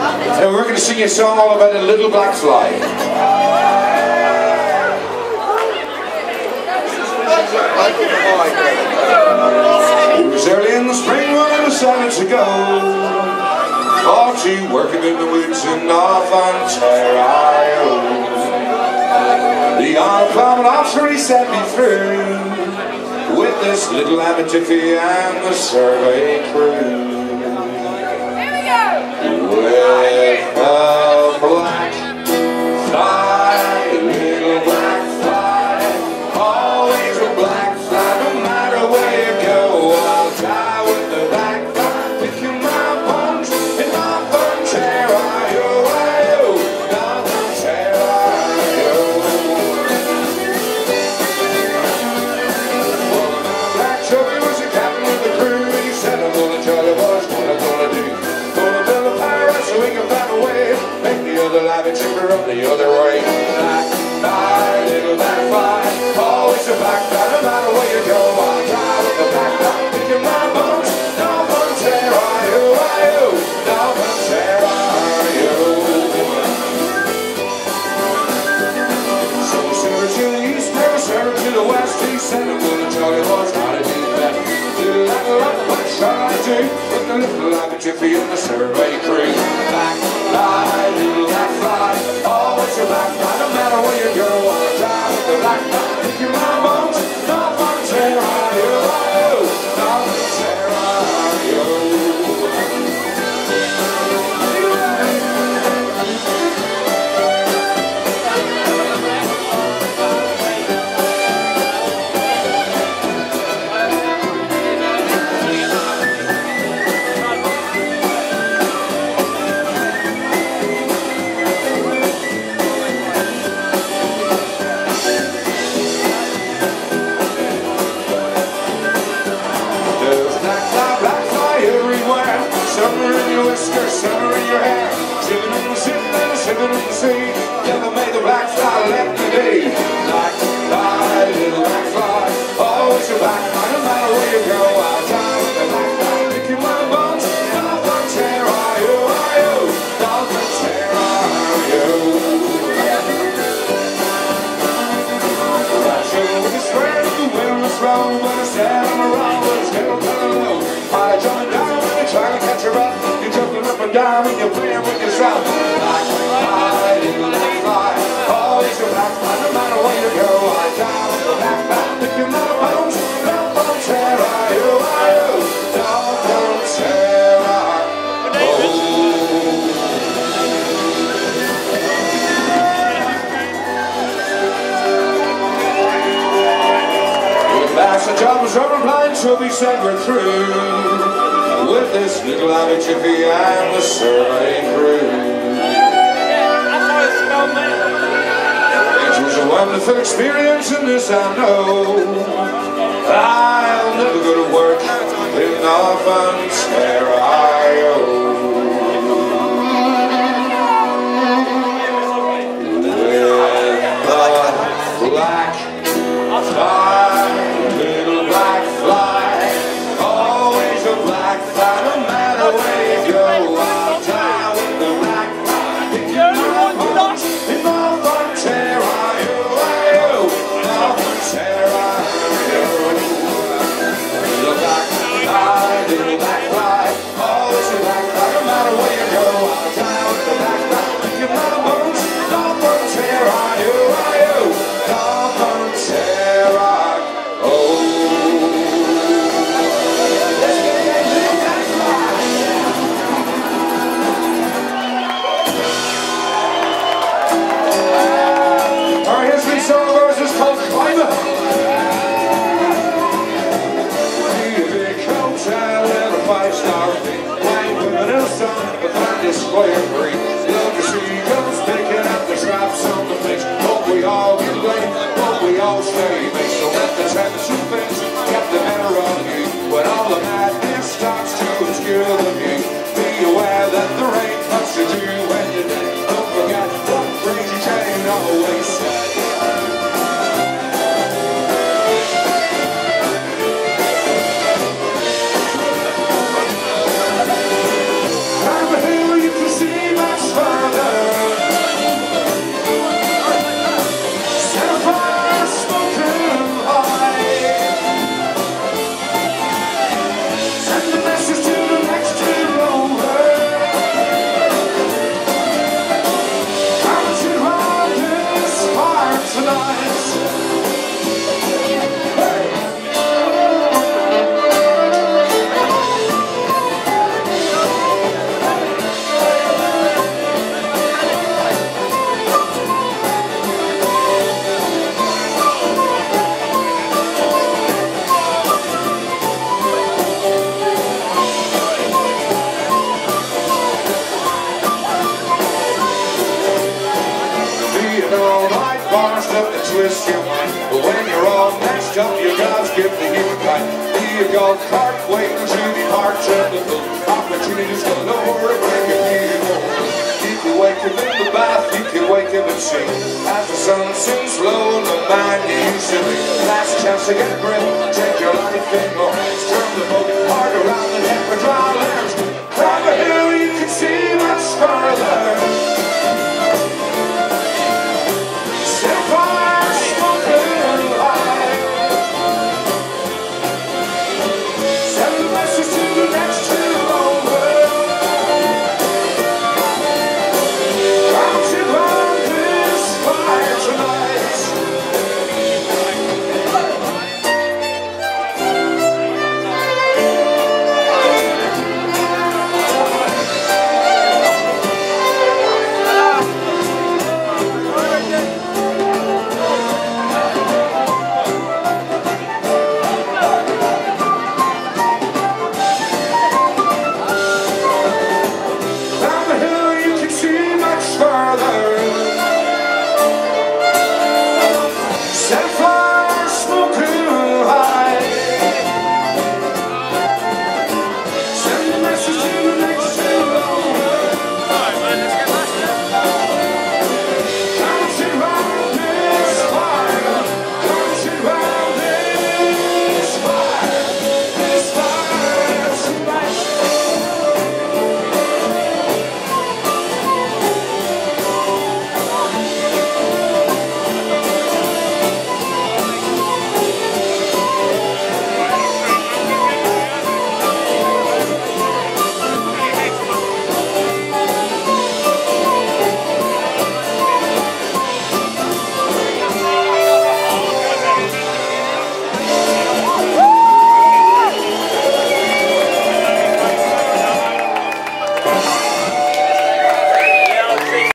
And we're going to sing a song all about a little black fly. It was early in the spring when I decided to go. To working in the woods in North Ontario The oncoming officer he set me through With this little Abitibi and the survey crew. With other live up the other way Black fly, little black fly Always a black fly, no matter where you go I'll try with black fly Picking my bones, North Ontario North Ontario So we serve to the east, never serve to the west. He said I'm gonna tell you what's gotta do that. Little like a lot, what shall I do? With the little like a jiffy and the yourself. Black fly, black fly, always a black no matter where you go. I with oh. the black fly, picking my bones, North Ontario, North Ontario. With Master John's rubber blind shall be said we're through this little Abitibi and the survey crew. It was a wonderful experience and this I know. I'll never go to work in North Ontario With varnished up to twist your mind. But when you're all matched up, your God's gift that you kind. Be a golf cart waiting to depart, trouble. Opportunities galore, bring it here Keep you waking in the bath, keep you waking wake up and sing. As the sun sinks low, the mind you should be. Last chance to get a grip, take your life in your hands. Turn the boat hard around the neck for dry lands. From a hill you can see much farther.